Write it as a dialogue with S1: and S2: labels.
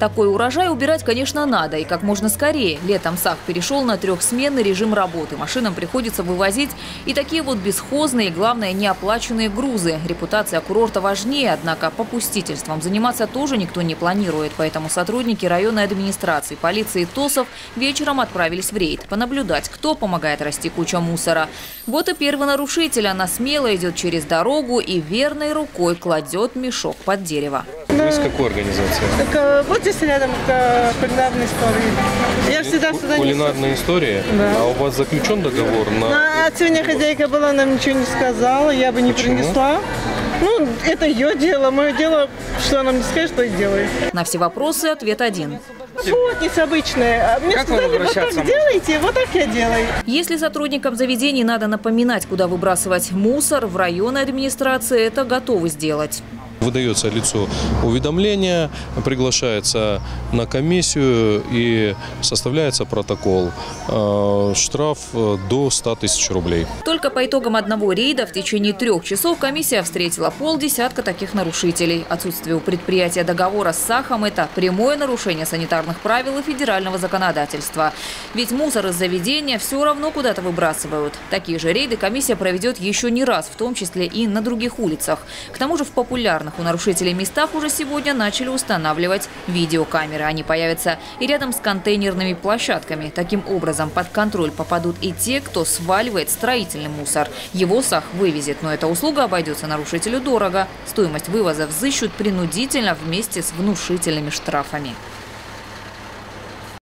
S1: Такой урожай убирать, конечно, надо. И как можно скорее. Летом САХ перешел на трехсменный режим работы. Машинам приходится вывозить и такие вот бесхозные, главное, неоплаченные грузы. Репутация курорта важнее, однако попустительством заниматься тоже никто не планирует. Поэтому сотрудники районной администрации, полиции ТОСов вечером отправились в рейд. Понаблюдать, кто помогает расти куча мусора. Вот и первый нарушитель. Она смело идет через дорогу и верной рукой кладет мешок под дерево.
S2: Вы с какой организации?
S3: Так э, вот здесь рядом к кулинарной истории. Я всегда сюда.
S2: Кулинарная история?
S3: Да.
S2: А у вас заключен договор на...
S3: Ну, А сегодня хозяйка была, нам ничего не сказала, я бы не
S2: Почему?
S3: принесла. Ну, это ее дело, мое дело, что она мне скажет, что и делает.
S1: На все вопросы ответ один.
S3: Сотница обычная. Мне
S4: Как
S3: сказали, вот так
S4: можно?
S3: делайте, вот так я делаю.
S1: Если сотрудникам заведений надо напоминать, куда выбрасывать мусор, в районной администрации это готовы сделать.
S2: Выдается лицу уведомление, приглашается на комиссию и составляется протокол. Э, Штраф э, до 100 тысяч рублей.
S1: Только по итогам одного рейда в течение трех часов комиссия встретила полдесятка таких нарушителей. Отсутствие у предприятия договора с САХом – это прямое нарушение санитарных правил и федерального законодательства. Ведь мусор из заведения все равно куда-то выбрасывают. Такие же рейды комиссия проведет еще не раз, в том числе и на других улицах. К тому же в популярных у нарушителей местах уже сегодня начали устанавливать видеокамеры. Они появятся и рядом с контейнерными площадками. Таким образом, под контроль попадут и те, кто сваливает строительный мусор. Его САХ вывезет, но эта услуга обойдется нарушителю дорого. Стоимость вывоза взыщут принудительно вместе с внушительными штрафами.